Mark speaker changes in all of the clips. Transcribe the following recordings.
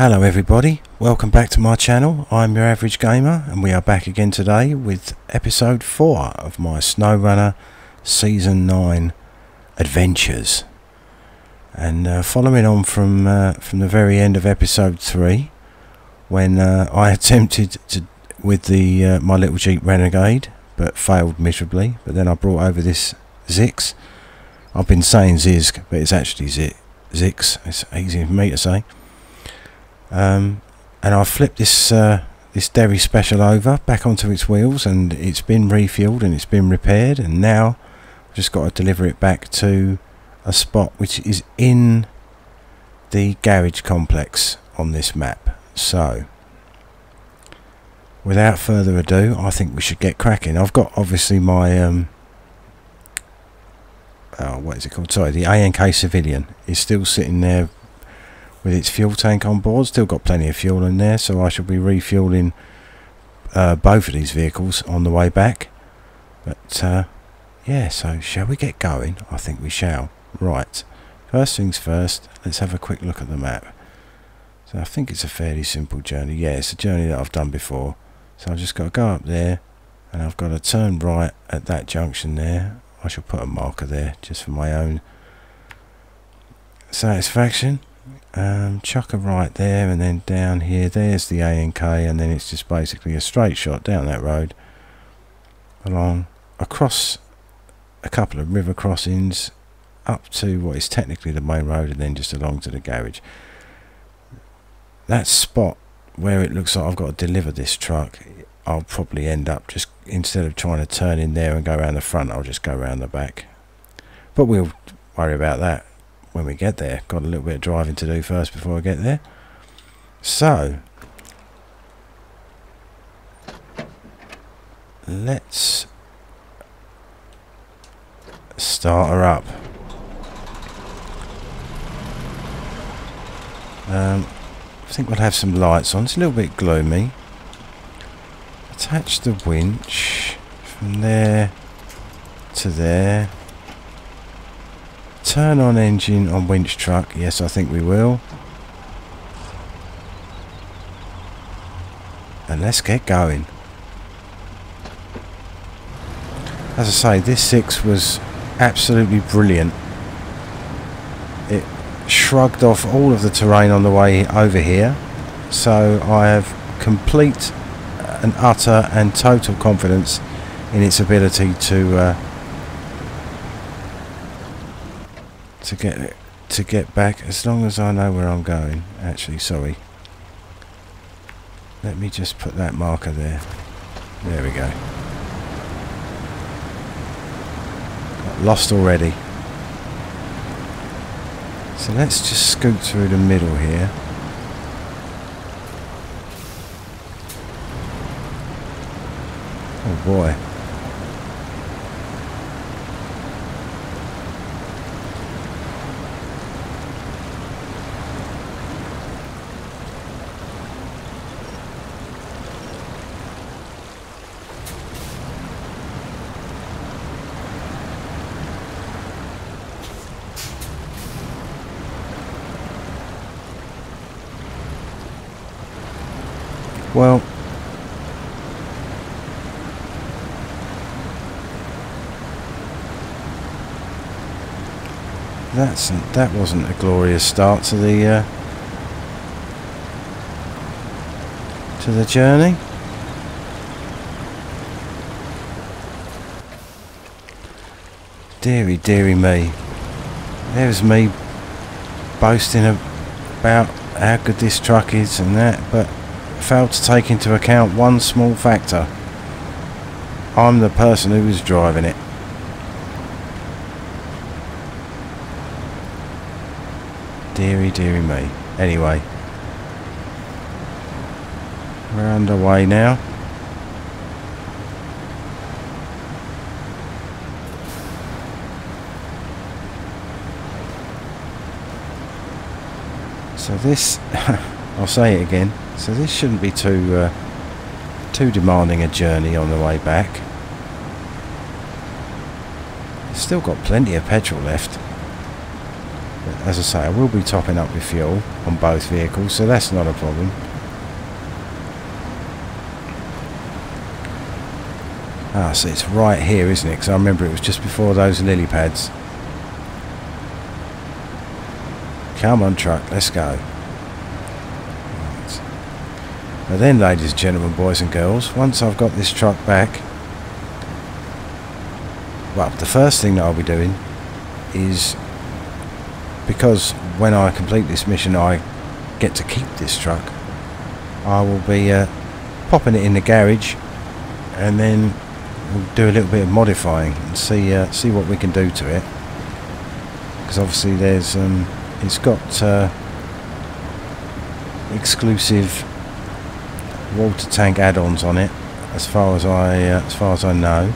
Speaker 1: Hello everybody, welcome back to my channel. I'm your average gamer and we are back again today with episode 4 of my SnowRunner Season 9 adventures. And uh, following on from uh, from the very end of episode 3 when uh, I attempted to with the uh, my little Jeep Renegade but failed miserably but then I brought over this Zix. I've been saying Zizk but it's actually Zix. It's easy for me to say. Um, and I flipped this uh, this Derry Special over back onto its wheels and it's been refueled and it's been repaired. And now I've just got to deliver it back to a spot which is in the garage complex on this map. So without further ado I think we should get cracking. I've got obviously my um, oh, what is it called? Sorry the ANK Civilian is still sitting there with its fuel tank on board. Still got plenty of fuel in there, so I shall be refueling uh, both of these vehicles on the way back. But uh, yeah, so shall we get going? I think we shall. Right, first things first, let's have a quick look at the map. So I think it's a fairly simple journey. Yeah, it's a journey that I've done before. So I've just got to go up there and I've got to turn right at that junction there. I shall put a marker there just for my own satisfaction um, chuck a right there and then down here. There's the ANK and then it's just basically a straight shot down that road along across a couple of river crossings up to what is technically the main road and then just along to the garage. That spot where it looks like I've got to deliver this truck I'll probably end up just instead of trying to turn in there and go around the front I'll just go around the back. But we'll worry about that when we get there. Got a little bit of driving to do first before I get there. So, let's start her up. Um, I think we'll have some lights on. It's a little bit gloomy. Attach the winch from there to there. Turn on engine on winch truck. Yes, I think we will. And let's get going. As I say, this Zix was absolutely brilliant. It shrugged off all of the terrain on the way over here. So I have complete and utter and total confidence in its ability to uh, to get to get back as long as I know where I'm going actually sorry. Let me just put that marker there. There we go. Got lost already. So let's just scoot through the middle here. Oh boy Well, that's that wasn't a glorious start to the uh, to the journey. Deary, deary me. There's me boasting about how good this truck is and that, but failed to take into account one small factor. I'm the person who was driving it. Deary, deary me. Anyway. We're underway now. So this, I'll say it again, so this shouldn't be too uh, too demanding a journey on the way back. Still got plenty of petrol left. But as I say, I will be topping up with fuel on both vehicles, so that's not a problem. Ah, so it's right here, isn't it? Because I remember it was just before those lily pads. Come on, truck, let's go. Now then, ladies and gentlemen, boys and girls, once I've got this truck back, well, the first thing that I'll be doing is because when I complete this mission I get to keep this truck I will be uh, popping it in the garage and then we'll do a little bit of modifying and see uh, see what we can do to it. Because obviously there's um, it's got uh, exclusive water tank add-ons on it as far as I uh, as far as I know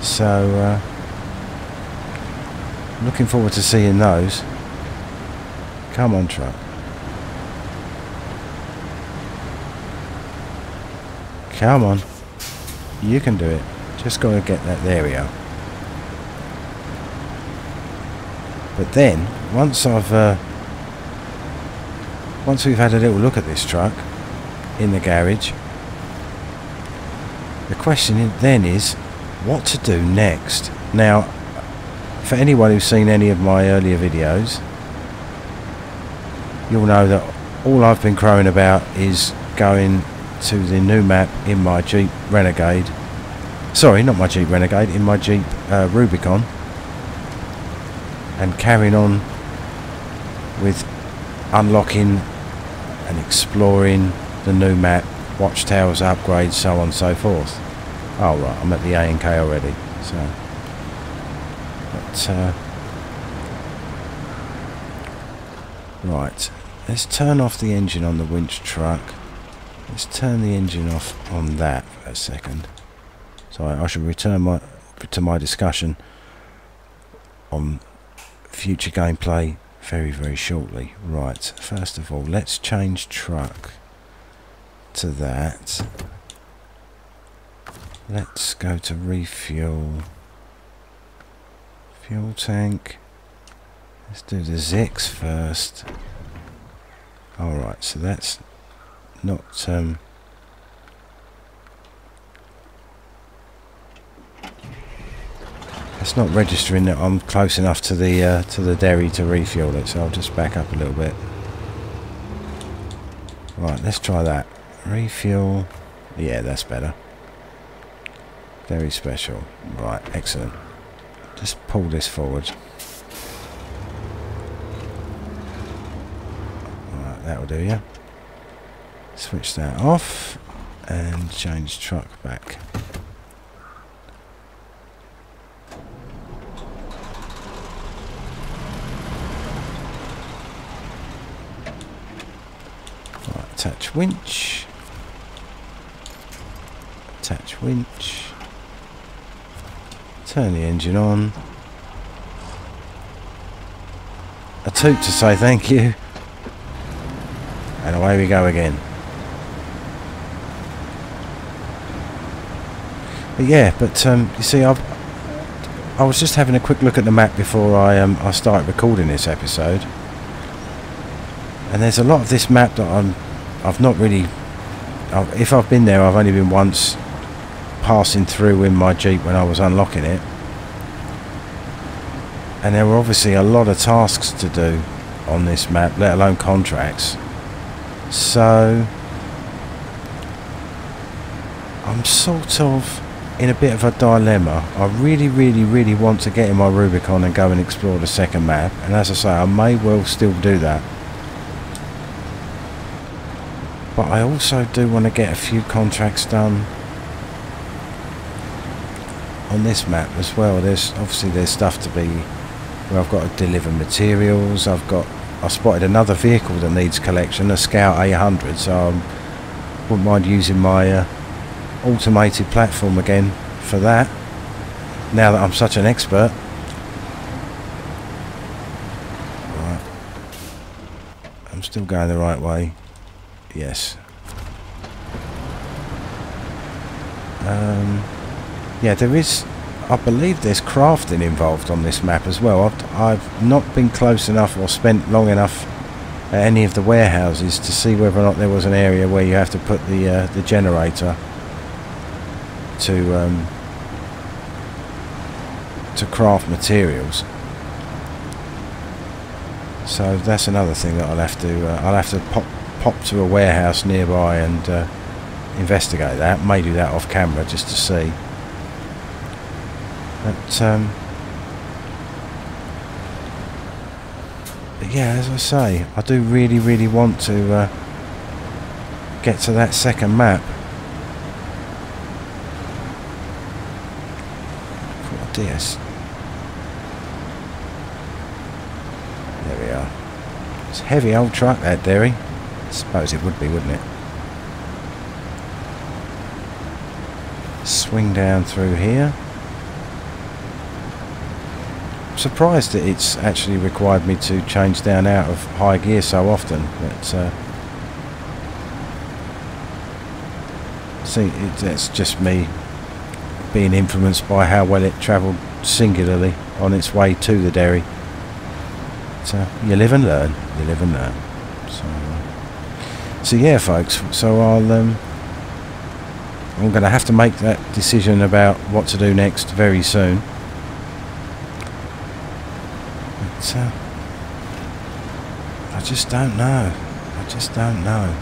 Speaker 1: so uh, looking forward to seeing those. Come on, truck. Come on. You can do it. Just got to get that. There we are. But then, once I've... Uh, once we've had a little look at this truck in the garage, the question then is, what to do next. Now, for anyone who's seen any of my earlier videos, you'll know that all I've been crowing about is going to the new map in my Jeep Renegade. Sorry, not my Jeep Renegade, in my Jeep uh, Rubicon. And carrying on with unlocking and exploring the new map, watchtowers, upgrades, so on and so forth. Oh right, I'm at the A and K already. So, but uh, right, let's turn off the engine on the winch truck. Let's turn the engine off on that for a second. So I, I should return my to my discussion on future gameplay very very shortly. Right, first of all, let's change truck to that. Let's go to refuel. Fuel tank. Let's do the Zix first. Alright, so that's not... Um, that's not registering that I'm close enough to the uh, to the Derry to refuel it, so I'll just back up a little bit. Right, let's try that. Refuel. Yeah, that's better. Very special. Right, excellent. Just pull this forward. Right, that'll do, yeah. Switch that off and change truck back. Right, attach winch. Attach winch. Turn the engine on. A toot to say thank you. And away we go again. But yeah, but um, you see, I've, I was just having a quick look at the map before I um, I started recording this episode, and there's a lot of this map that I'm I've not really. If I've been there, I've only been once passing through in my Jeep when I was unlocking it. And there were obviously a lot of tasks to do on this map, let alone contracts. So I'm sort of in a bit of a dilemma. I really, really, really want to get in my Rubicon and go and explore the second map. And as I say, I may well still do that. But I also do want to get a few contracts done on this map as well. There's obviously there's stuff to be where I've got to deliver materials. I've got I spotted another vehicle that needs collection, a Scout A100. So I wouldn't mind using my uh, automated platform again for that. Now that I'm such an expert. Right. I'm still going the right way. Yes. Um, yeah, there is I believe there's crafting involved on this map as well. I've, I've not been close enough or spent long enough at any of the warehouses to see whether or not there was an area where you have to put the uh, the generator to um, to craft materials. So that's another thing that I'll have to uh, I'll have to pop pop to a warehouse nearby and uh, investigate that. May do that off camera just to see. But, um, but yeah, as I say, I do really, really want to uh, get to that second map. Oh dear. There we are. It's a heavy old truck that, Derry. I suppose it would be, wouldn't it? Swing down through here surprised that it's actually required me to change down out of high gear so often. But uh, see, it, it's just me being influenced by how well it travelled singularly on its way to the Derry. So you live and learn. You live and learn. So, uh, so yeah, folks. So I'll. Um, I'm going to have to make that decision about what to do next very soon. Uh, I just don't know. I just don't know.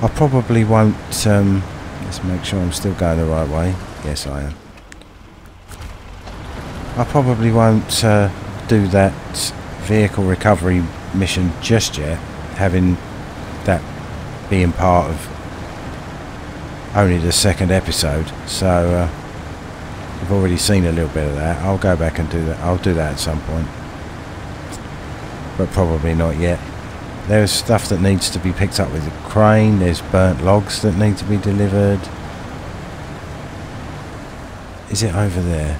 Speaker 1: I probably won't, um, let's make sure I'm still going the right way. Yes, I am. I probably won't uh, do that vehicle recovery mission just yet, having that being part of only the second episode. So uh, you've already seen a little bit of that. I'll go back and do that. I'll do that at some point, but probably not yet. There's stuff that needs to be picked up with the crane. There's burnt logs that need to be delivered. Is it over there?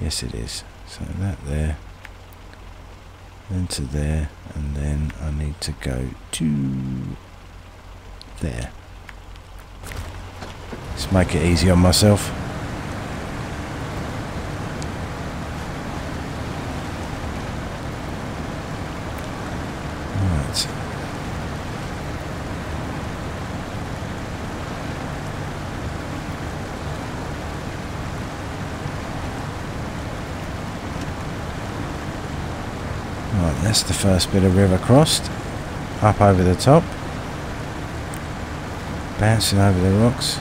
Speaker 1: Yes, it is. So that there, then to there, and then I need to go to there. Let's make it easy on myself. That's the first bit of river crossed. Up over the top. Bouncing over the rocks.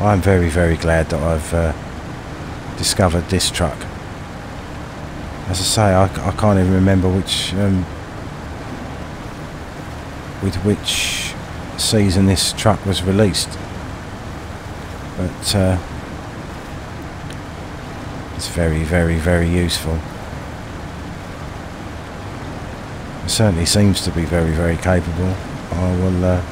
Speaker 1: I'm very, very glad that I've uh, discovered this truck. As I say, I, I can't even remember which um, with which season this truck was released. But uh, it's very, very, very useful. It certainly seems to be very, very capable. I will. Uh,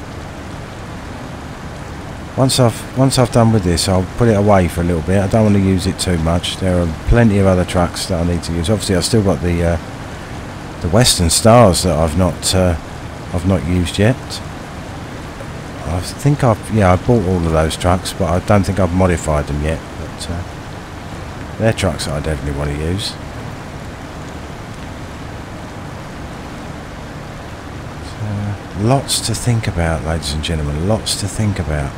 Speaker 1: once I've once I've done with this, I'll put it away for a little bit. I don't want to use it too much. There are plenty of other trucks that I need to use. Obviously, I've still got the uh, the Western Stars that I've not uh, I've not used yet. I think I've yeah I bought all of those trucks, but I don't think I've modified them yet. But uh, they're trucks that I definitely want to use. Lots to think about, ladies and gentlemen. Lots to think about.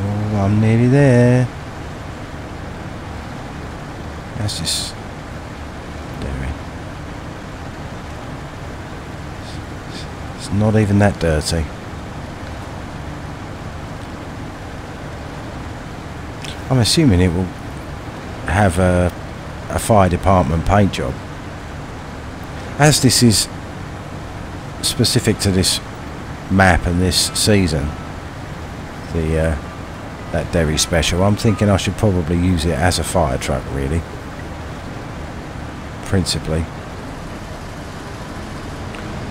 Speaker 1: Oh, I'm nearly there. That's just... There It's not even that dirty. I'm assuming it will have a a fire department paint job. As this is specific to this map and this season, the uh, that Derry special, I'm thinking I should probably use it as a fire truck really, principally.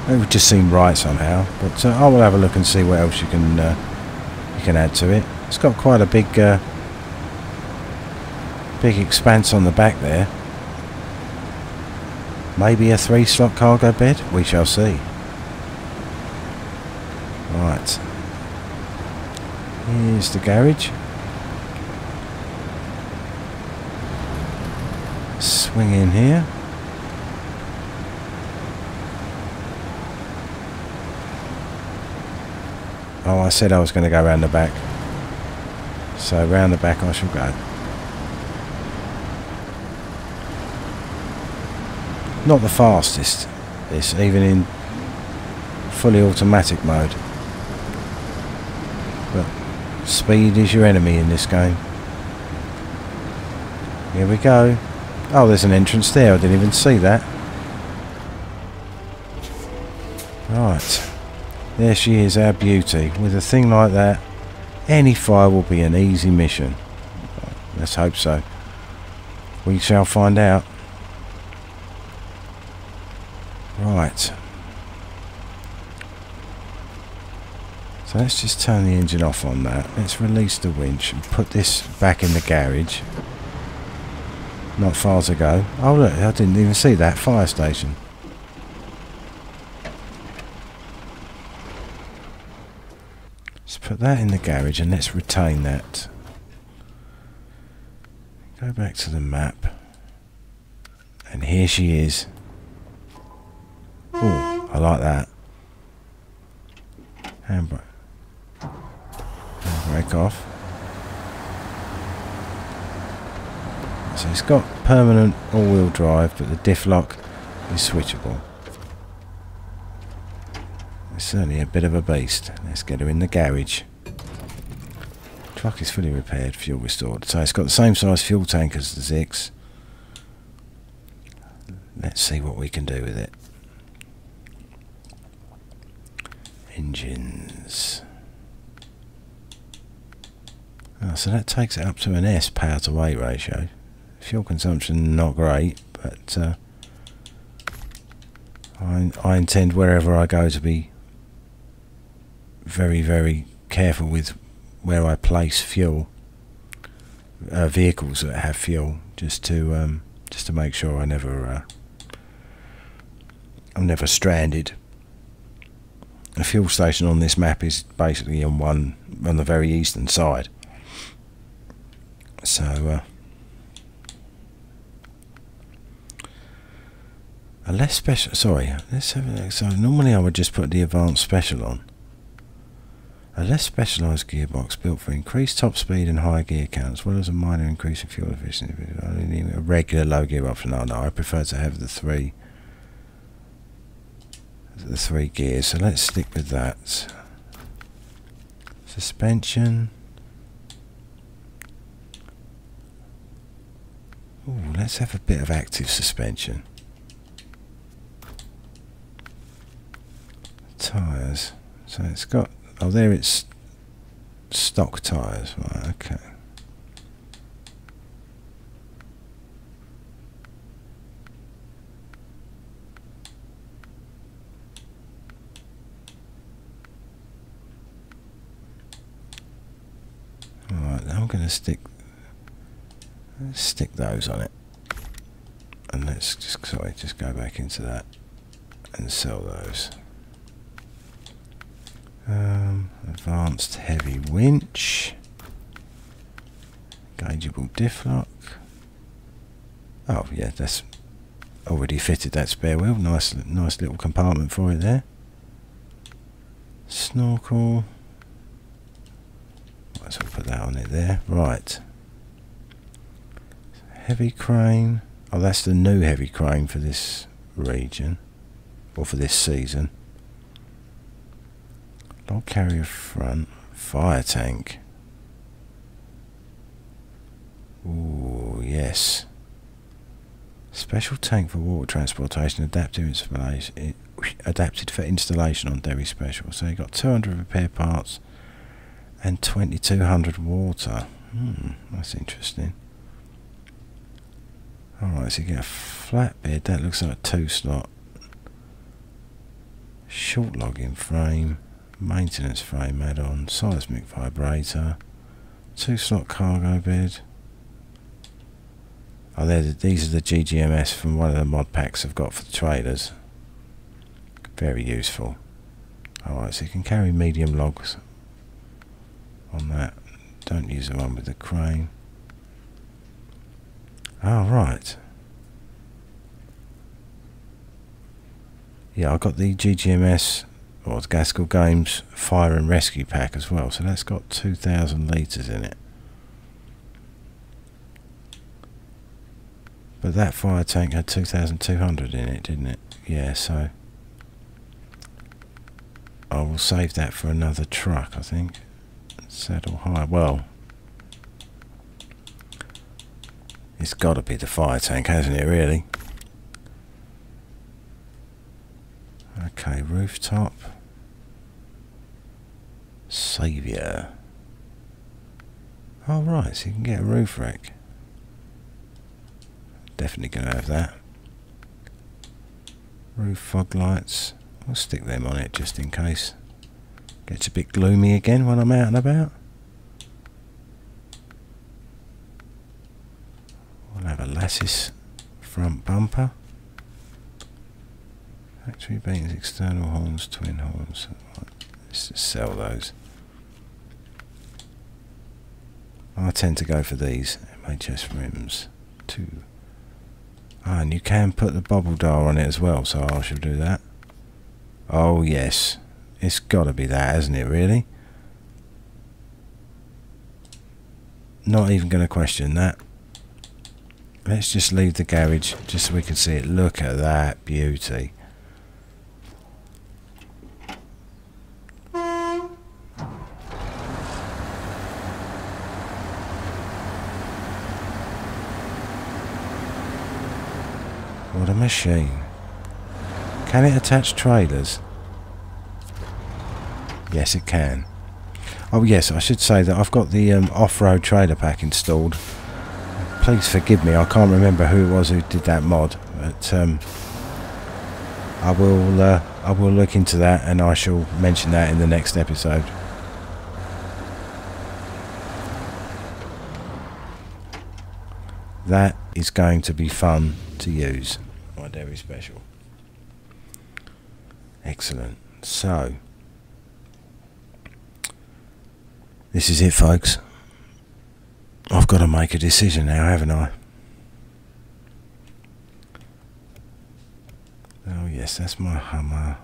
Speaker 1: It would just seem right somehow. But uh, I will have a look and see what else you can uh, you can add to it. It's got quite a big uh, big expanse on the back there. Maybe a three slot cargo bed? We shall see. Right. Here's the garage. Swing in here. Oh, I said I was going to go around the back. So round the back I shall go. Not the fastest, this, even in fully automatic mode. But speed is your enemy in this game. Here we go. Oh, there's an entrance there. I didn't even see that. Right. There she is, our beauty. With a thing like that, any fire will be an easy mission. Let's hope so. We shall find out. Right. So let's just turn the engine off on that. Let's release the winch and put this back in the garage. Not far to go. Oh look, I didn't even see that fire station. Let's put that in the garage and let's retain that. Go back to the map. And here she is. Oh, I like that. Handbrake. Handbrake off. So it's got permanent all-wheel drive, but the diff lock is switchable. It's certainly a bit of a beast. Let's get her in the garage. Truck is fully repaired, fuel restored. So it's got the same size fuel tank as the Zix. Let's see what we can do with it. Engines. Oh, so that takes it up to an S power to weight ratio. Fuel consumption not great, but uh, I, I intend wherever I go to be very, very careful with where I place fuel, uh, vehicles that have fuel, just to um, just to make sure I never uh, I'm never stranded. A fuel station on this map is basically on one on the very eastern side, so. Uh, a less special sorry let's have a, so normally I would just put the advanced special on a less specialised gearbox built for increased top speed and higher gear count, as well as a minor increase in fuel efficiency. I only need A regular low gear option. No, no, I prefer to have the three, the three gears. So let's stick with that. Suspension. Ooh, let's have a bit of active suspension. Tyres. So it's got Oh, there it's stock tyres. Right, okay. Alright, I'm going to stick stick those on it. And let's just, sorry, just go back into that and sell those. Um, advanced heavy winch. Engageable diff lock. Oh yeah, that's already fitted that spare wheel. Nice, nice little compartment for it there. Snorkel. Might as well put that on it there. Right. Heavy crane. Oh, that's the new heavy crane for this region, or for this season. Log carrier front. Fire tank. Ooh, yes. Special tank for water transportation, adapted installation, adapted for installation on Derry Special. So you got 200 repair parts and 2200 water. Hmm, that's interesting. Alright, so you get a flatbed. That looks like a two slot. short logging frame, maintenance frame add-on, seismic vibrator, two slot cargo bed. Oh, the, these are the GGMS from one of the mod packs I've got for the trailers. Very useful. Alright, so you can carry medium logs on that. Don't use the one with the crane. Oh, right. Yeah, I got the GGMS or the Gaskell Games Fire and Rescue Pack as well, so that's got 2,000 litres in it. But that fire tank had 2,200 in it, didn't it? Yeah, so I will save that for another truck, I think. Saddle high. Well, it's got to be the fire tank, hasn't it, really? Okay, rooftop. Saviour. Oh, right, so you can get a roof rack. Definitely going to have that. Roof fog lights. I'll stick them on it just in case. Gets a bit gloomy again when I'm out and about. We'll have a lattice front bumper. Factory beans, external horns, twin horns. Let's just sell those. I tend to go for these MHS rims. Two. Ah, and you can put the bubble dial on it as well, so I shall do that. Oh yes, it's got to be that, hasn't it? Really? Not even going to question that. Let's just leave the garage just so we can see it. Look at that beauty. What a machine. Can it attach trailers? Yes, it can. Oh yes, I should say that I've got the um, off-road trailer pack installed. Please forgive me, I can't remember who it was who did that mod, but um, I will uh, I will look into that and I shall mention that in the next episode. That is going to be fun to use. My Derry special. Excellent. So, this is it, folks. I've got to make a decision now, haven't I? Oh, yes, that's my Hummer.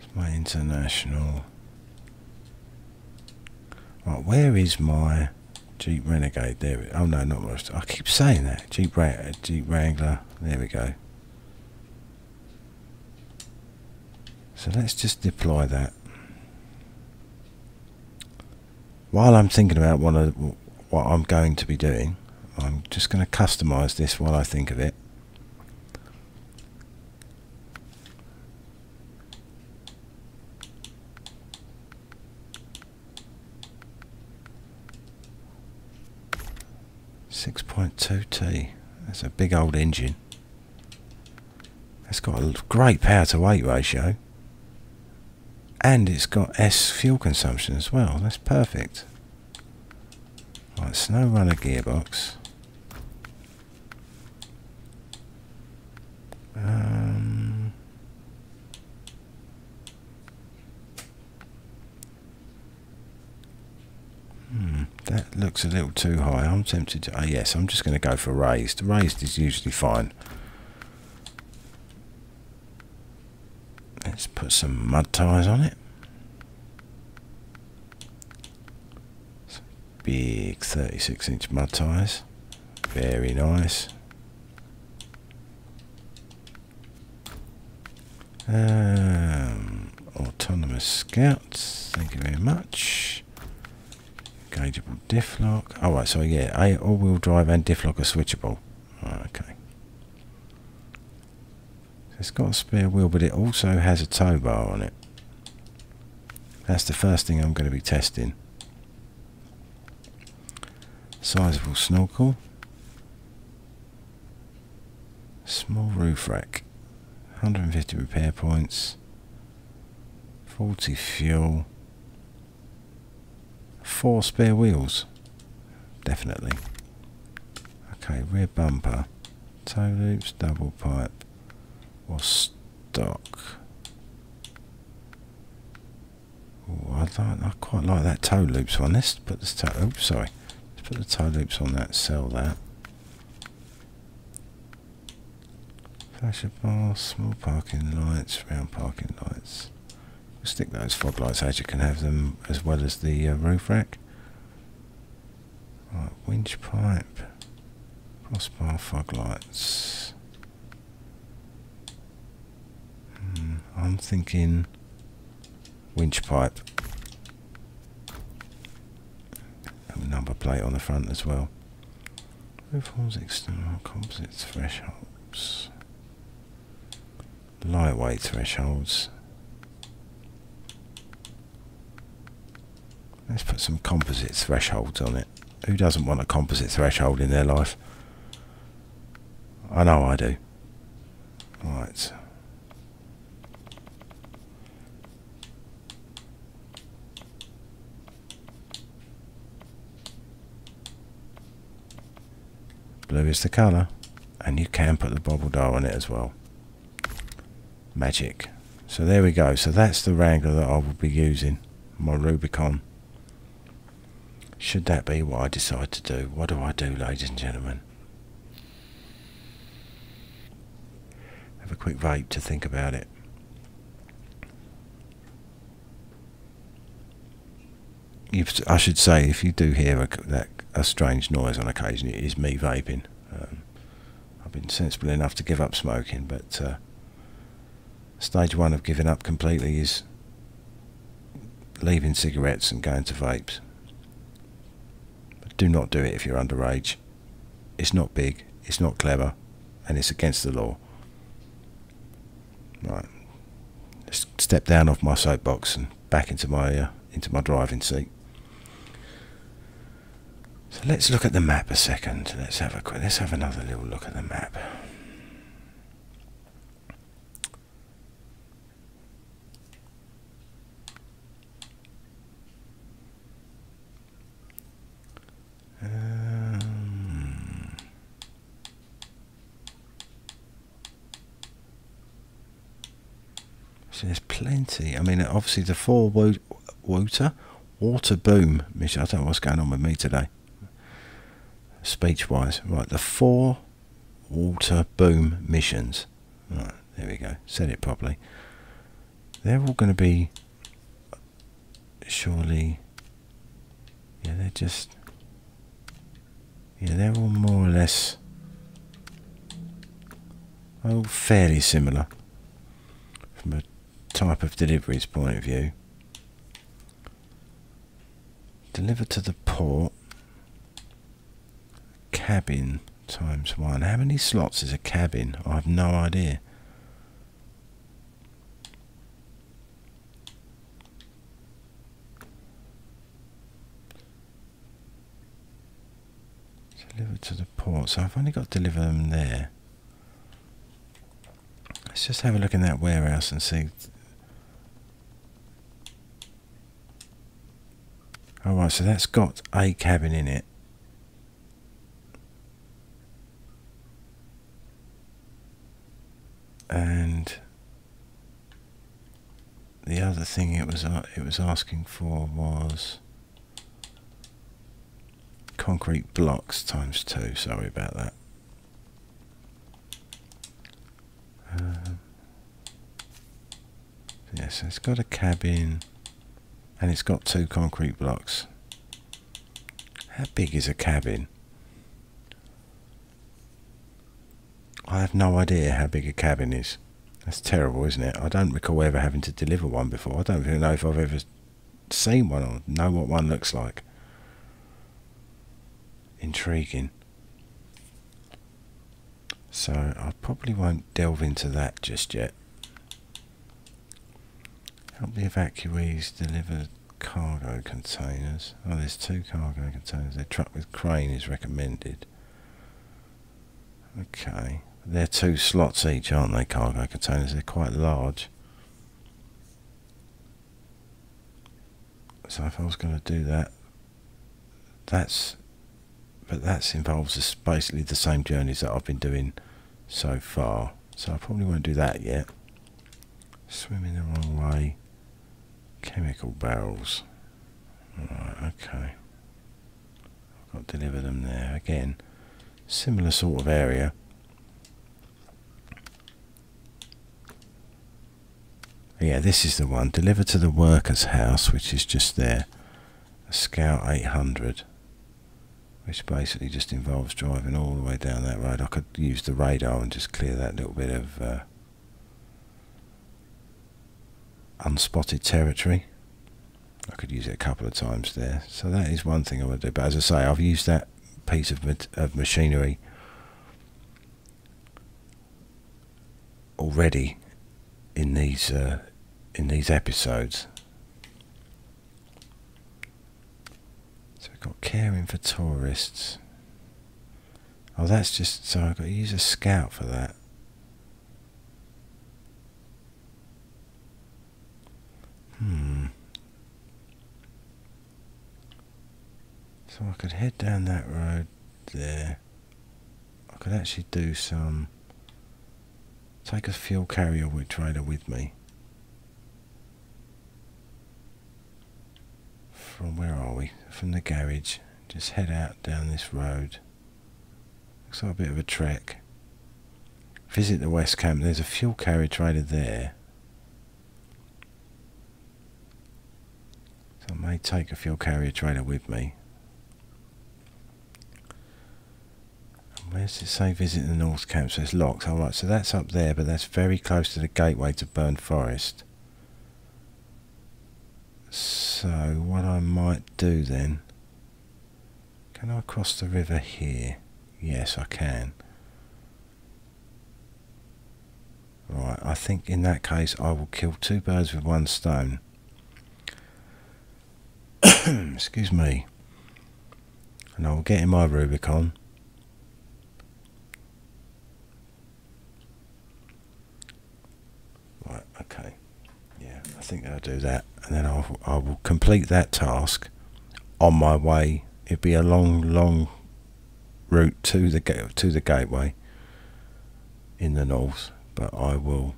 Speaker 1: It's my International. Right, where is my Jeep Renegade? There. Oh, no, not most. I keep saying that. Jeep, Ra uh, Jeep Wrangler. There we go. So let's just deploy that. While I'm thinking about what, I, what I'm going to be doing, I'm just going to customize this while I think of it. Six point two T. That's a big old engine. It's got a great power to weight ratio and it's got S fuel consumption as well. That's perfect. Right, snow runner gearbox. Um, hmm, that looks a little too high. I'm tempted to. Oh yes, I'm just going to go for raised. Raised is usually fine. Let's put some mud tyres on it. Some big 36 inch mud tyres. Very nice. Um, autonomous scouts. Thank you very much. Engageable diff lock. Oh, right, so yeah, all-wheel drive and diff lock are switchable. okay. It's got a spare wheel, but it also has a tow bar on it. That's the first thing I'm going to be testing. Sizable snorkel. Small roof rack. 150 repair points. 40 fuel. Four spare wheels. Definitely. Okay, rear bumper. Tow loops, double pipe. Or stock. Ooh, I, I quite like that tow loops one. Let's put this tow... Oops, sorry. Put the tie loops on that, sell that. Flasher bar, small parking lights, round parking lights. We'll stick those fog lights as you can have them as well as the uh, roof rack. Right, winch pipe, crossbar fog lights. Hmm, I'm thinking winch pipe. And number plate on the front as well. Holes external composite thresholds lightweight thresholds. Let's put some composite thresholds on it. Who doesn't want a composite threshold in their life? I know I do. Right. Blue is the colour, and you can put the bobble dial on it as well magic. So there we go. So that's the Wrangler that I will be using, my Rubicon. Should that be what I decide to do? What do I do, ladies and gentlemen? Have a quick vape to think about it. If, I should say, if you do hear a, that, a strange noise on occasion, it is me vaping. Um, I've been sensible enough to give up smoking, but uh, Stage one of giving up completely is leaving cigarettes and going to vapes. But do not do it if you're underage. It's not big, it's not clever, and it's against the law. Right. Step down off my soapbox and back into my uh, into my driving seat. So let's look at the map a second. Let's have a quick, let's have another little look at the map. Um, so there's plenty. I mean, obviously the four water water boom mission. I don't know what's going on with me today. Speech wise, right? The four water boom missions. Right, there we go. Said it properly. They're all going to be surely. Yeah, they're just yeah, they're all more or less all fairly similar from a type of deliveries point of view. Deliver to the port. Cabin times one. How many slots is a cabin? I have no idea. Deliver to the port. So I've only got to deliver them there. Let's just have a look in that warehouse and see. Alright, so that's got a cabin in it. And the other thing it was uh, it was asking for was concrete blocks times two. Sorry about that. Um, yes, it's got a cabin and it's got two concrete blocks. How big is a cabin? I have no idea how big a cabin is. That's terrible, isn't it? I don't recall ever having to deliver one before. I don't even know if I've ever seen one or know what one looks like intriguing. So I probably won't delve into that just yet. Help the evacuees deliver cargo containers. Oh, there's two cargo containers. A truck with crane is recommended. Okay. They're two slots each, aren't they, cargo containers? They're quite large. so if I was going to do that, that's but that involves basically the same journeys that I've been doing so far. So I probably won't do that yet. Swimming the wrong way. Chemical barrels. Right, okay. I've got to deliver them there. Again, similar sort of area. Yeah, this is the one. Deliver to the worker's house, which is just there. A Scout 800 which basically just involves driving all the way down that road. I could use the radar and just clear that little bit of uh, unspotted territory. I could use it a couple of times there. So that is one thing I would do. But as I say, I've used that piece of, of machinery already in these uh, in these episodes. So we've got caring for tourists. Oh, that's just so I've got to use a scout for that. Hmm. So I could head down that road there. I could actually do some. Take a fuel carrier with trailer with me. From where are we? From the garage. Just head out down this road. Looks like a bit of a trek. Visit the West Camp. There's a fuel carrier trailer there. So I may take a fuel carrier trailer with me. Where's it say visit the North Camp? So it's locked. Alright, so that's up there, but that's very close to the gateway to Burned Forest. So what I might do then, can I cross the river here? Yes, I can. Right, I think in that case I will kill two birds with one stone. Excuse me. And I will get in my Rubicon. Right, okay. Think I'll do that and then I'll, I will complete that task on my way. It'll be a long, long route to the to the gateway in the north, but I will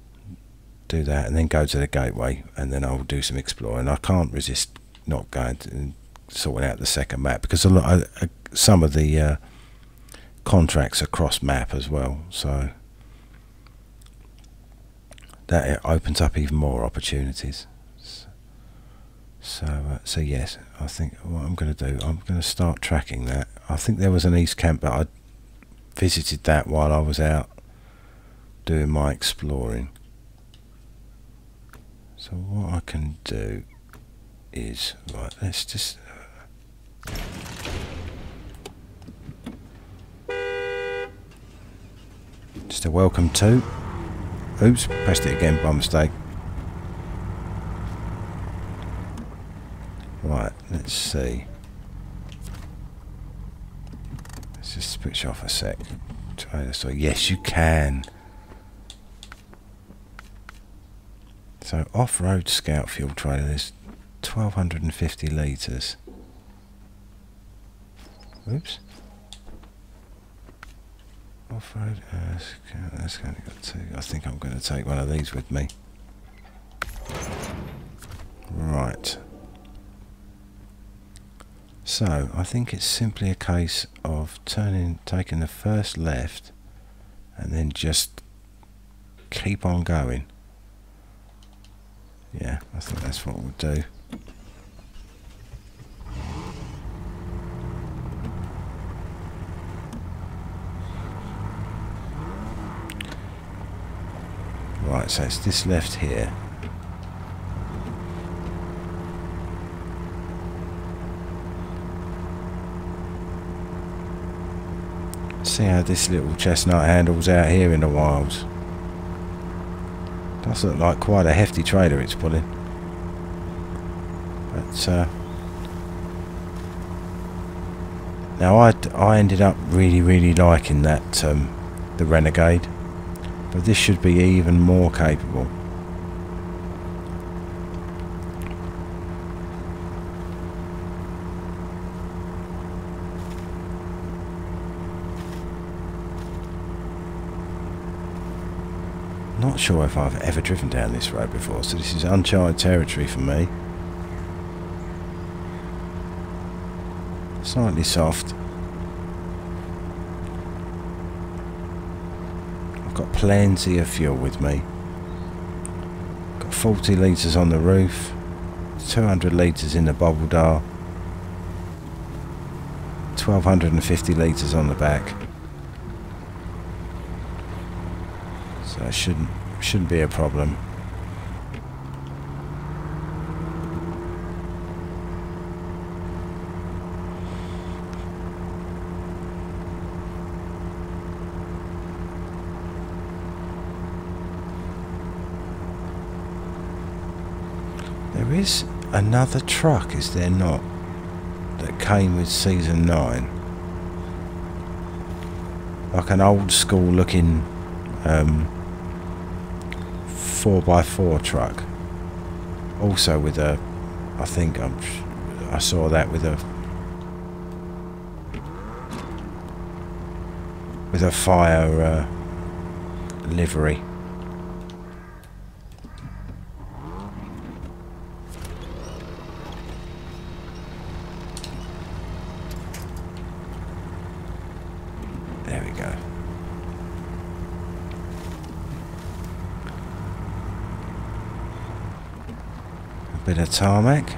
Speaker 1: do that and then go to the gateway, and then I'll do some exploring. I can't resist not going to sorting out the second map because a lot, uh, some of the uh, contracts are cross map as well, so that it opens up even more opportunities. So, uh, so yes, I think what I'm going to do, I'm going to start tracking that. I think there was an East Camp, but I visited that while I was out doing my exploring. So what I can do is, right, let's just... Uh, just a welcome to. Oops, pressed it again by mistake. Right, let's see. Let's just switch off a sec. So yes, you can. So off-road scout fuel trailer is 1250 litres. Oops. Off-road uh, scout, that's going to go I think I'm going to take one of these with me. Right. So I think it's simply a case of turning, taking the first left and then just keep on going. Yeah, I think that's what we'll do. Right, so it's this left here. See how this little chestnut handles out here in the wilds. Does look like quite a hefty trailer it's pulling. But uh, now I I ended up really really liking that um, the Renegade, but this should be even more capable. Not sure if I've ever driven down this road before, so this is uncharted territory for me. Slightly soft, plenty of fuel with me. Got 40 litres on the roof, 200 litres in the bubble dar, 1250 litres on the back. So it shouldn't shouldn't be a problem. There is another truck, is there not, that came with season 9? Like an old school looking um, 4x4 truck. Also with a, I think I'm, I saw that with a, with a fire uh, livery. There we go. A bit of tarmac.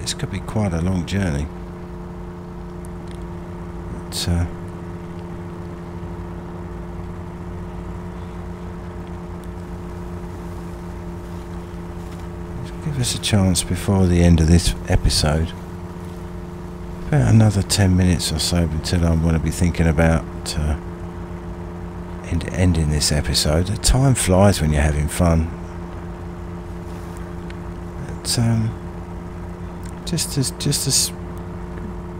Speaker 1: This could be quite a long journey. But, uh, give us a chance before the end of this episode. About another 10 minutes or so until I'm going to be thinking about uh, end, ending this episode. Time flies when you're having fun. But, um, just to just to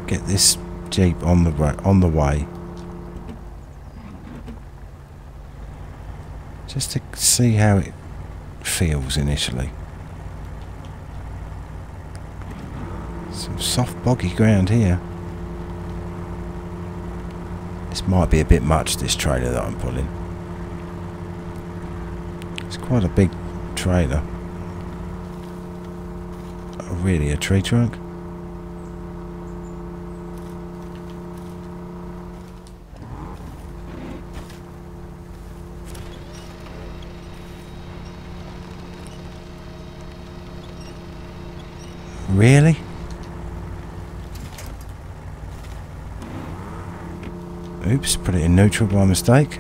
Speaker 1: get this jeep on the on the way. Just to see how it feels initially. Some soft boggy ground here. This might be a bit much, this trailer that I'm pulling. It's quite a big trailer. Oh, really, a tree trunk? Really? Oops, put it in neutral by mistake.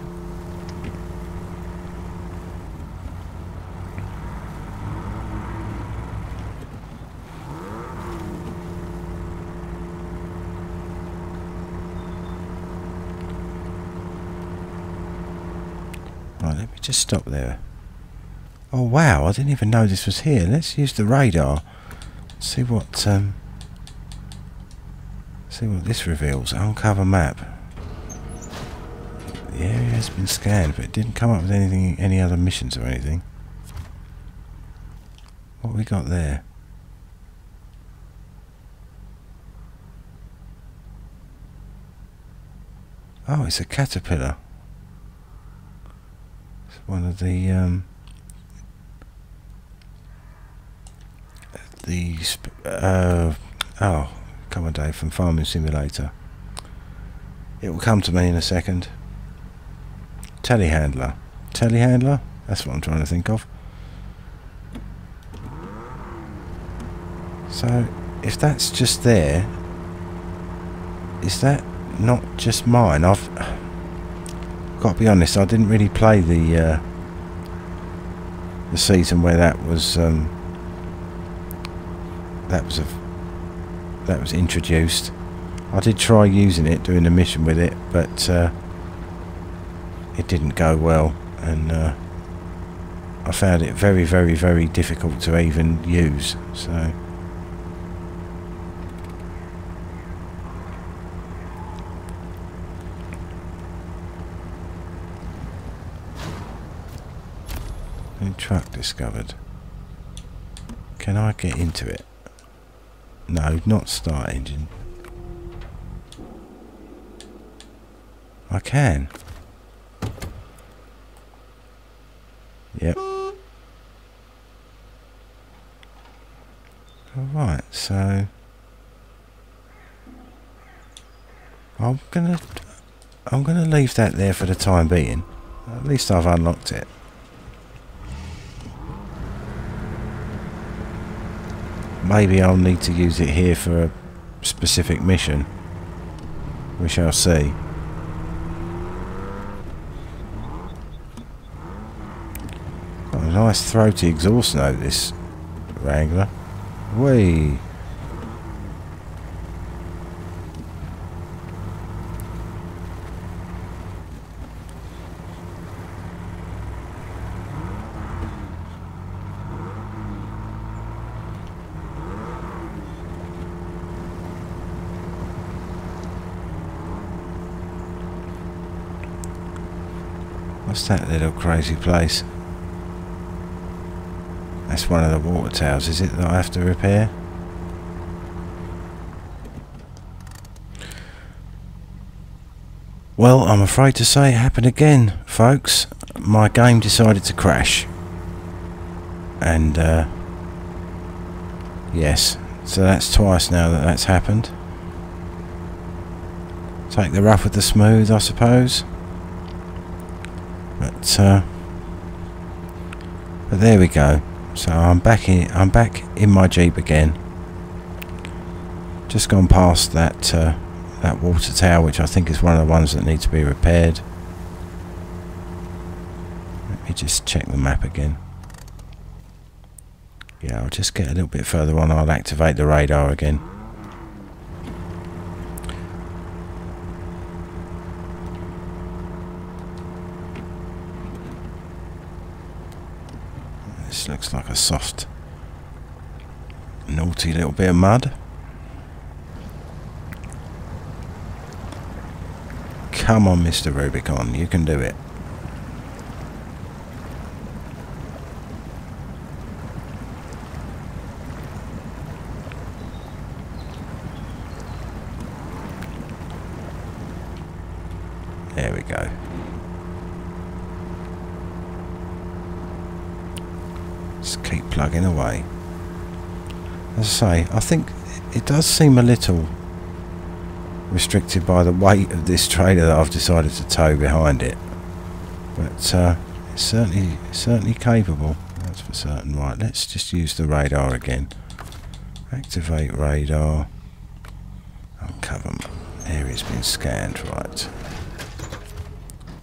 Speaker 1: Right, let me just stop there. Oh wow, I didn't even know this was here. Let's use the radar. See what um see what this reveals. Uncover map. Has been scanned, but it didn't come up with anything, any other missions or anything. What we got there? Oh, it's a caterpillar. It's one of the um, the uh, oh, come on, Dave from Farming Simulator. It will come to me in a second. Telehandler. Telehandler? That's what I'm trying to think of. So, if that's just there, is that not just mine? I've got to be honest. I didn't really play the uh, the season where that was um, that was a that was introduced. I did try using it, doing a mission with it, but uh, it didn't go well, and uh, I found it very, very, very difficult to even use. So. New truck discovered. Can I get into it? No, not start engine. I can. Yep. Alright, so... I'm gonna... I'm gonna leave that there for the time being. At least I've unlocked it. Maybe I'll need to use it here for a specific mission. We shall see. Got a nice throaty exhaust note this Wrangler. Whee! What's that little crazy place? That's one of the water towers, is it, that I have to repair? Well, I'm afraid to say it happened again, folks. My game decided to crash. And, uh, yes, so that's twice now that that's happened. Take the rough with the smooth, I suppose. But, uh, but there we go. So I'm back in. I'm back in my jeep again. Just gone past that uh, that water tower, which I think is one of the ones that needs to be repaired. Let me just check the map again. Yeah, I'll just get a little bit further on. I'll activate the radar again. This looks like a soft, naughty little bit of mud. Come on, Mr. Rubicon, you can do it. There we go. Just keep plugging away. As I say, I think it does seem a little restricted by the weight of this trailer that I've decided to tow behind it. But uh, it's certainly certainly capable. That's for certain. Right, let's just use the radar again. Activate radar. Uncover area's been scanned. Right.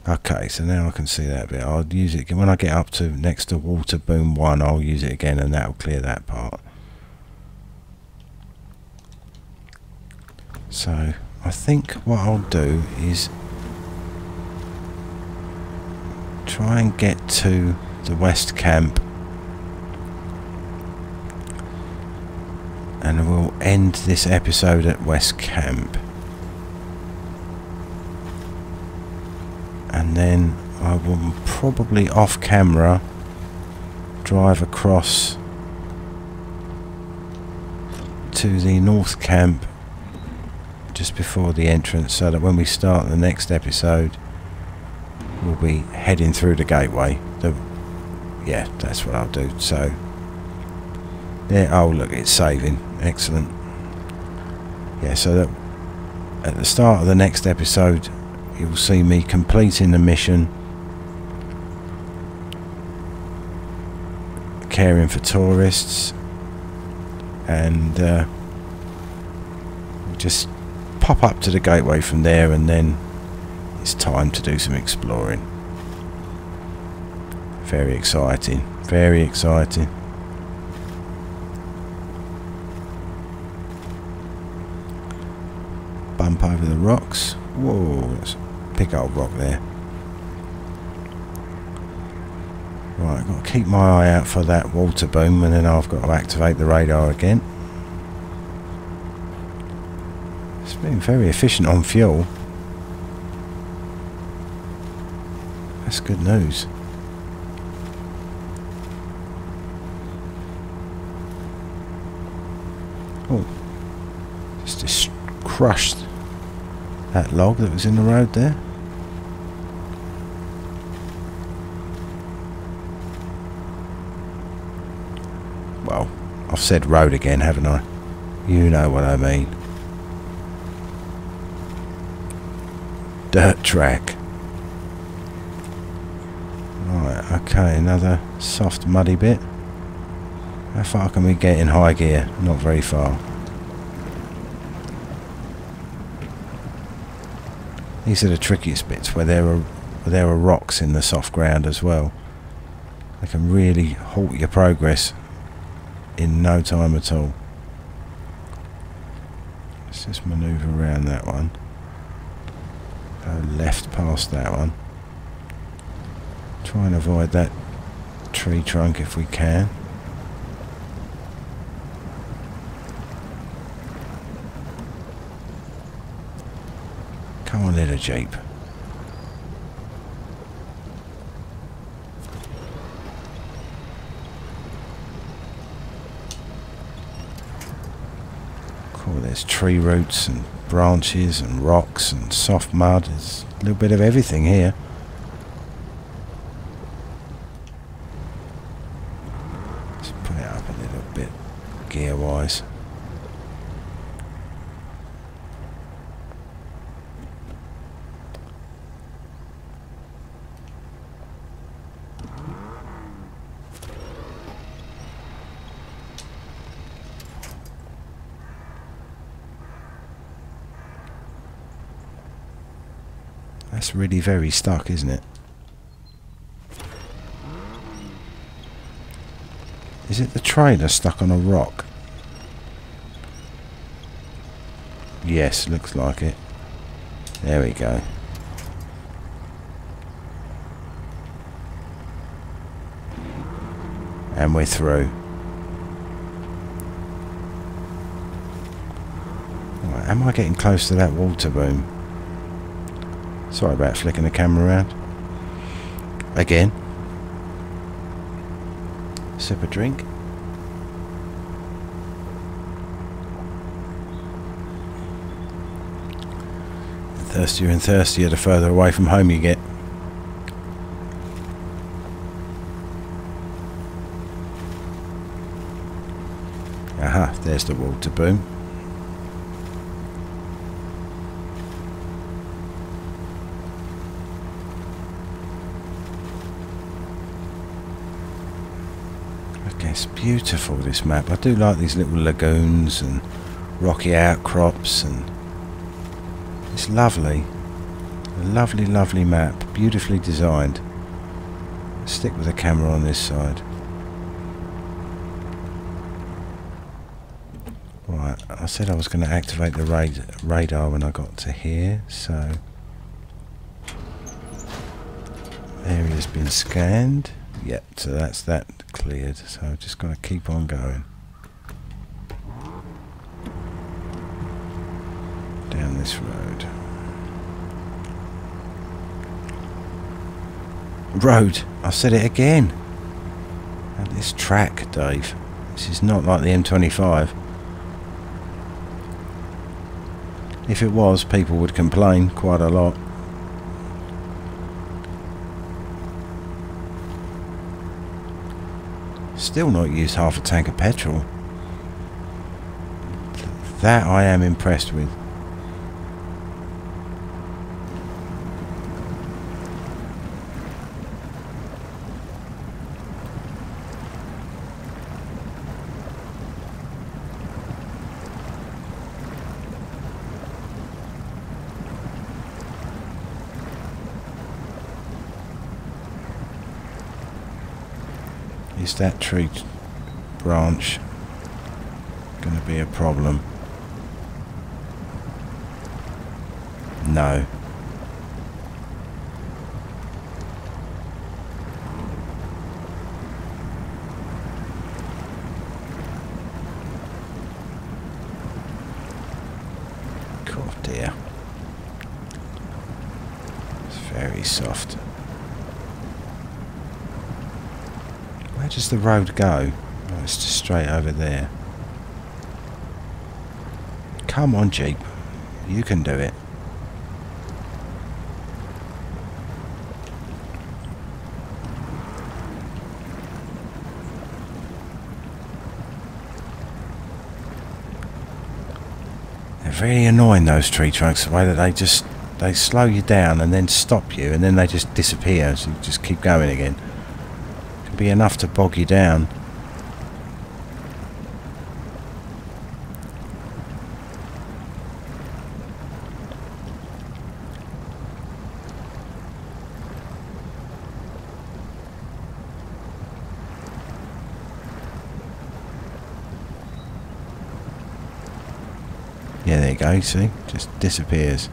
Speaker 1: Okay, so now I can see that bit. I'll use it again. When I get up to next to Water Boom 1, I'll use it again and that'll clear that part. So, I think what I'll do is try and get to the West Camp and we'll end this episode at West Camp. And then I will probably off camera drive across to the north camp just before the entrance so that when we start the next episode we'll be heading through the gateway. The yeah that's what I'll do. So there oh look it's saving. Excellent. Yeah so that at the start of the next episode you'll see me completing the mission. Caring for tourists and uh, just pop up to the gateway from there and then it's time to do some exploring. Very exciting very exciting. Bump over the rocks. Whoa big old rock there. Right, I've got to keep my eye out for that water boom and then I've got to activate the radar again. It's been very efficient on fuel. That's good news. Oh, just crushed that log that was in the road there. Well, I've said road again, haven't I? You know what I mean. Dirt track. Right, okay, another soft muddy bit. How far can we get in high gear? Not very far. These are the trickiest bits where there are where there are rocks in the soft ground as well. They can really halt your progress in no time at all. Let's just manoeuvre around that one. Go left past that one. Try and avoid that tree trunk if we can. Come on, little Jeep. Cool, there's tree roots and branches and rocks and soft mud. There's a little bit of everything here. Let's put it up a little bit gear-wise. That's really very stuck, isn't it? Is it the trailer stuck on a rock? Yes, looks like it. There we go. And we're through. Right, am I getting close to that water boom? Sorry about flicking the camera around. Again. Sip a drink. The thirstier and thirstier the further away from home you get. Aha, there's the water boom. It's beautiful this map. I do like these little lagoons and rocky outcrops and it's lovely. A lovely, lovely map. Beautifully designed. Stick with the camera on this side. Right, I said I was going to activate the radar when I got to here, so... Area's been scanned. Yep, so that's that cleared. So I'm just going to keep on going. Down this road. Road! I said it again! This track, Dave. This is not like the M25. If it was, people would complain quite a lot. Still not used half a tank of petrol. That I am impressed with. Is that tree branch going to be a problem? No. God dear. It's very soft. Does the road go? Oh, it's just straight over there. Come on, Jeep. You can do it. They're very annoying those tree trunks the way that they just they slow you down and then stop you and then they just disappear so you just keep going again. Be enough to bog you down. Yeah, there you go, see? Just disappears.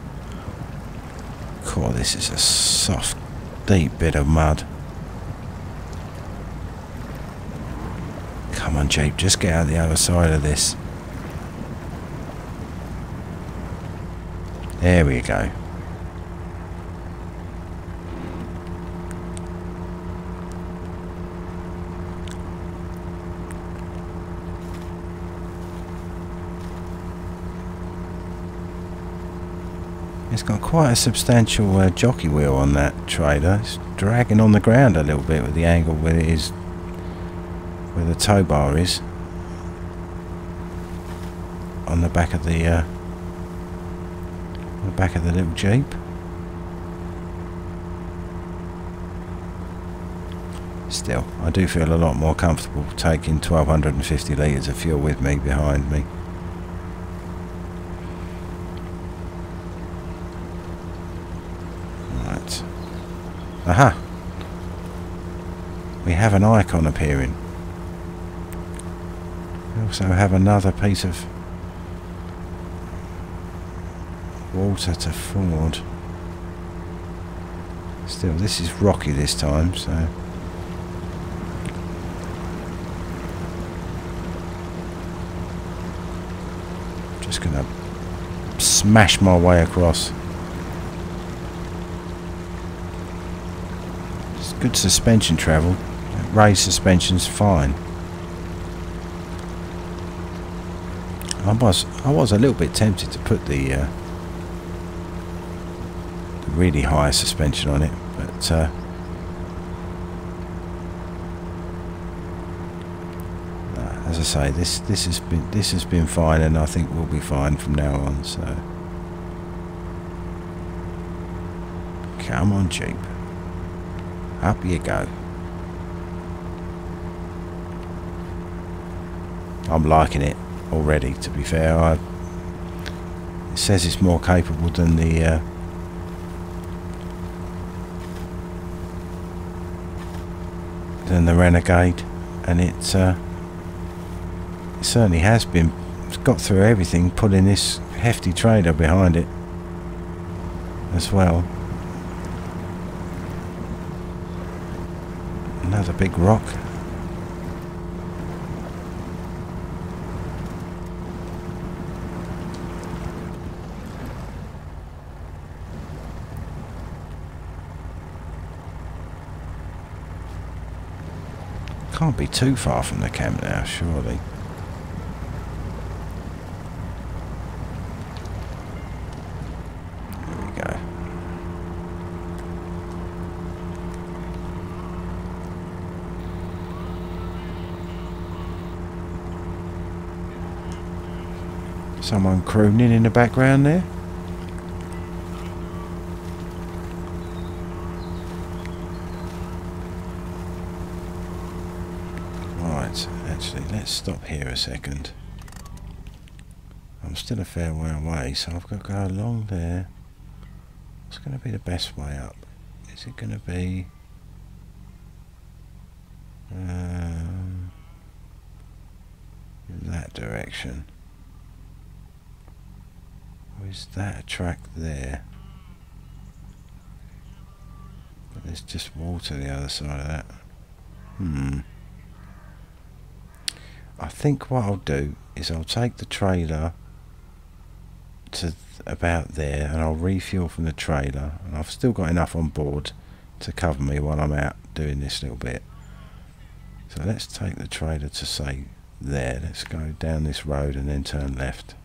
Speaker 1: God, this is a soft, deep bit of mud. Come just get out the other side of this. There we go. It's got quite a substantial uh, jockey wheel on that trailer. It's dragging on the ground a little bit with the angle where it is, where the tow bar is. On the back of the, uh, the back of the little Jeep. Still, I do feel a lot more comfortable taking 1250 litres of fuel with me behind me. Right. Aha! We have an icon appearing. Also have another piece of water to ford. Still, this is rocky this time, so... Just gonna smash my way across. It's good suspension travel. Raised suspension's fine. I was I was a little bit tempted to put the, uh, the really high suspension on it, but uh, as I say, this this has been this has been fine, and I think we'll be fine from now on. So, come on, Jeep. Up you go. I'm liking it already, to be fair. I, it says it's more capable than the... Uh, than the Renegade. And it, uh, it certainly has been. It's got through everything, putting this hefty trailer behind it as well. Another big rock. Can't be too far from the camp now, surely. There we go. Someone crooning in the background there. Right, actually, let's stop here a second. I'm still a fair way away, so I've got to go along there. What's going to be the best way up? Is it going to be... Um, that direction? is that a track there? But there's just water the other side of that. Hmm. I think what I'll do is I'll take the trailer to about there and I'll refuel from the trailer and I've still got enough on board to cover me while I'm out doing this little bit. So let's take the trailer to say there. Let's go down this road and then turn left.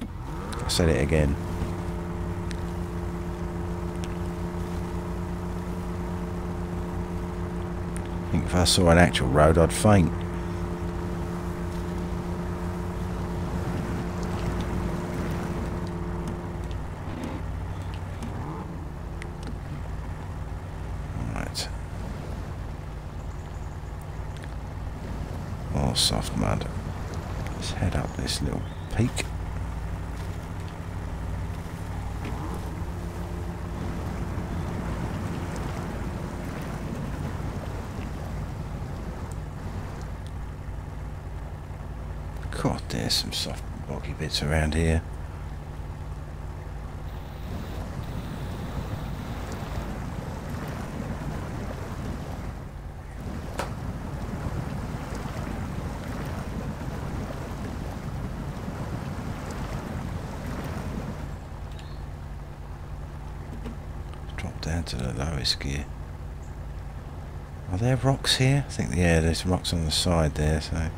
Speaker 1: I said it again. Think if I saw an actual road, I'd faint. Right. More soft mud. Let's head up this little peak. God, there's some soft boggy bits around here. Drop down to the lowest gear. Are there rocks here? I think, yeah, there's rocks on the side there, so...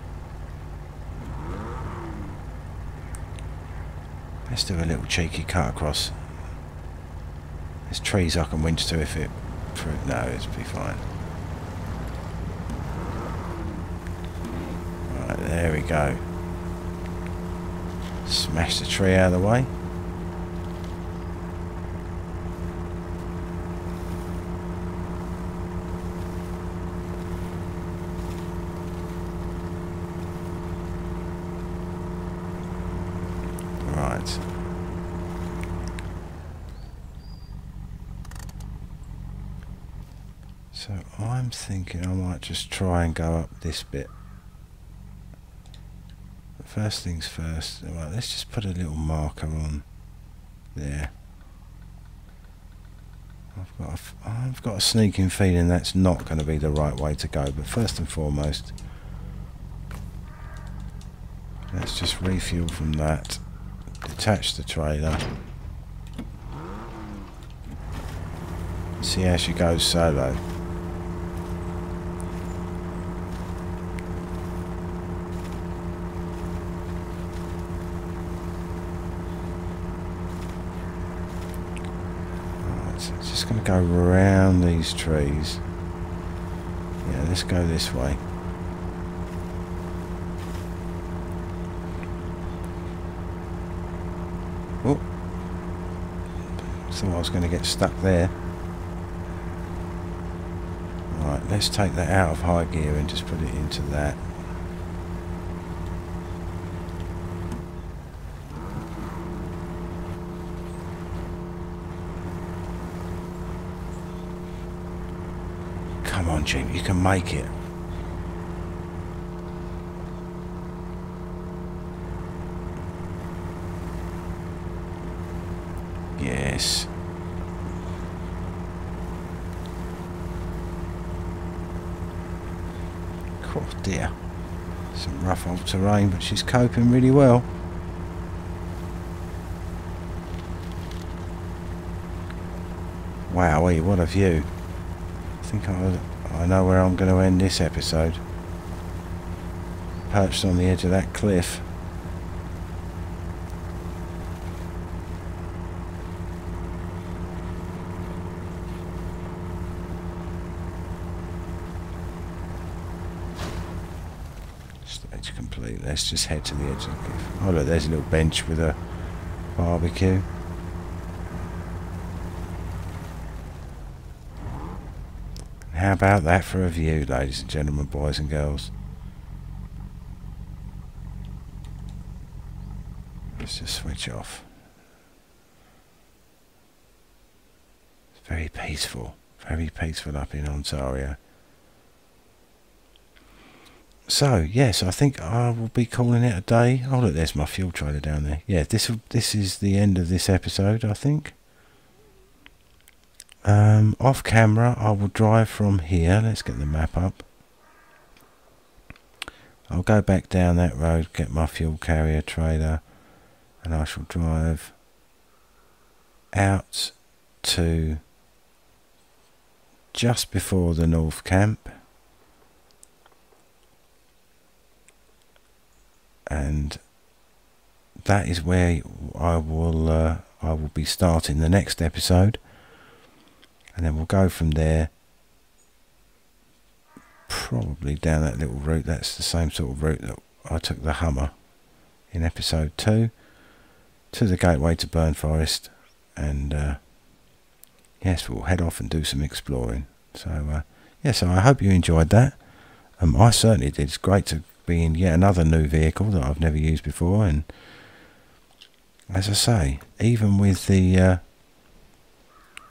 Speaker 1: Let's do a little cheeky cut across. There's trees I can winch to if it... No, it'll be fine. Right, there we go. Smash the tree out of the way. Right. So I'm thinking I might just try and go up this bit. First things first, right, let's just put a little marker on there. I've got, a I've got a sneaking feeling that's not going to be the right way to go, but first and foremost, let's just refuel from that detach the trailer. See how she goes solo. Right, so just going to go around these trees. Yeah, let's go this way. Oh. Thought I was going to get stuck there. Right, let's take that out of high gear and just put it into that. Come on, Jeep, you can make it. Yes. Oh dear. Some rough old terrain, but she's coping really well. Wowee, what a view. I think I, I know where I'm going to end this episode. Perched on the edge of that cliff. Stage complete. Let's just head to the edge of the cliff. Oh look, there's a little bench with a barbecue. How about that for a view, ladies and gentlemen, boys and girls? Let's just switch off. It's very peaceful, very peaceful up in Ontario. So yes, I think I will be calling it a day. Oh look, there's my fuel trailer down there. Yeah, this this is the end of this episode, I think. Um, off camera, I will drive from here. Let's get the map up. I'll go back down that road, get my fuel carrier trailer, and I shall drive out to just before the North Camp. And that is where I will uh, I will be starting the next episode, and then we'll go from there. Probably down that little route. That's the same sort of route that I took the Hummer in episode two to the gateway to Burned Forest, and uh, yes, we'll head off and do some exploring. So uh, yeah, so I hope you enjoyed that. Um, I certainly did. It's great to be in yet another new vehicle that I've never used before, and as I say, even with the uh,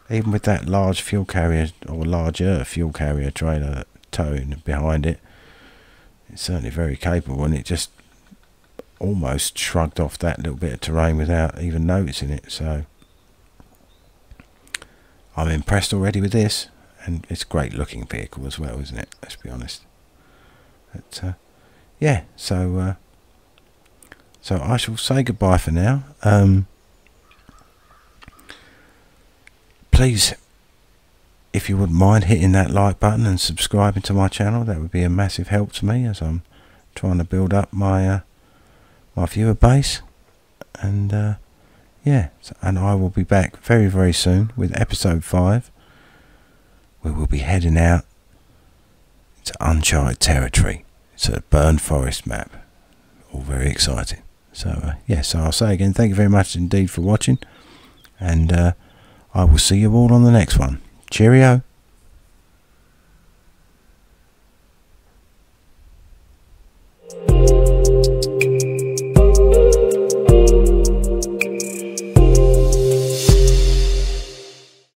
Speaker 1: even with that large fuel carrier or larger fuel carrier trailer towing behind it, it's certainly very capable, and it just almost shrugged off that little bit of terrain without even noticing it. So I'm impressed already with this, and it's a great looking vehicle as well, isn't it? Let's be honest. But uh, yeah, so uh, so I shall say goodbye for now. Um, please, if you wouldn't mind hitting that like button and subscribing to my channel, that would be a massive help to me as I'm trying to build up my uh, my viewer base. And uh, yeah, and I will be back very very soon with episode five, where we'll be heading out to uncharted territory. It's a Burned Forest map. All very exciting. So, uh, yeah, so I'll say again, thank you very much indeed for watching. And uh, I will see you all on the next one. Cheerio.